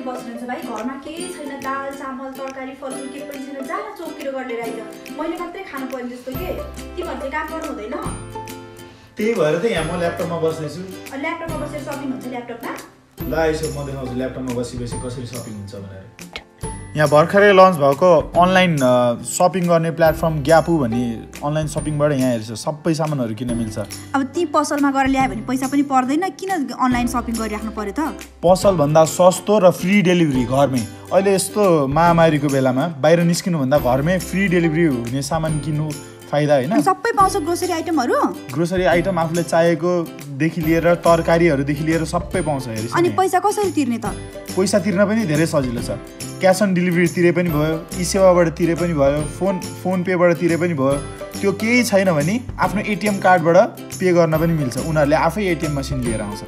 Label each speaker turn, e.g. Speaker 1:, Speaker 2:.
Speaker 1: बस्नुहुन्छ भाइ घरमा केही छैन दाल चामल तरकारी फलफुल केही पनि छैन जहाँ चौकेर गरेर आइज मैले मात्रै खानु पर्ने जस्तो के? तिमीहरू चाहिँ काम गर्नु हुँदैन।
Speaker 2: त्यही भएर त यहाँ म ल्यापटपमा बस्दैछु
Speaker 1: ल्यापटपमा बसेर सपिङ हुन्छ ल्यापटपमा?
Speaker 2: ल यसो म देखाउँछु ल्यापटपमा बसी बसी कसरी सपिङ हुन्छ भनेर। यहाँ भर्खरै लन्च भएको अनलाइन सपिङ गर्ने प्लेटफर्म ग्यापु भन्ने अनलाइन सपिङबाट यहाँ हेर्छ सबै सामानहरू किन्न मिल्छ?
Speaker 1: अब ती पसलमा गएर ल्यायो भने पैसा पनि पर्दैन किन अनलाइन सपिङ गरिराख्नु पर्यो त?
Speaker 2: पसलभन्दा सस्तो र फ्री डेलिभरी घरमै। अहिले यस्तो महामारीको बेलामा बाहिर निस्किनुभन्दा घरमै फ्री डेलिभरी हुने सामान किन्नु फाइदा होइन।
Speaker 1: सबै पाउँछ ग्रोसरी आइटमहरू
Speaker 2: ग्रोसरी आइटम आफूले चाहेकोदेखि लिएर तरकारीहरूदेखि लिएर सबै पाउँछ हेरेपछि
Speaker 1: अनि। पैसा कसरी तिर्ने त?
Speaker 2: पैसा तिर्न पनि धेरै सजिलो छ। क्यास अन डेलिभरी तिरे पनि भयो ई सेवाबाट तिरे पनि भयो फोन फोन पेबाट तिरे पनि भयो। त्यो केही छैन भने आफ्नो एटिएम कार्डबाट पे गर्न पनि मिल्छ। उनीहरूले आफै एटिएम मसिन लिएर आउँछ।